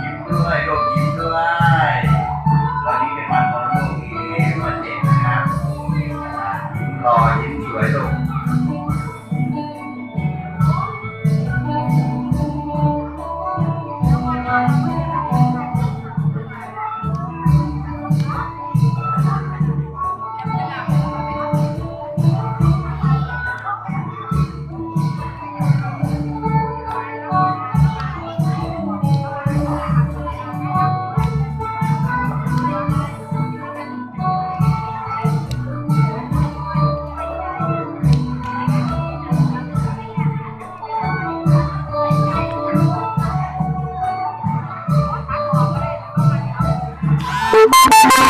ยิ้มด้วยลูกยิ้มด้วย Música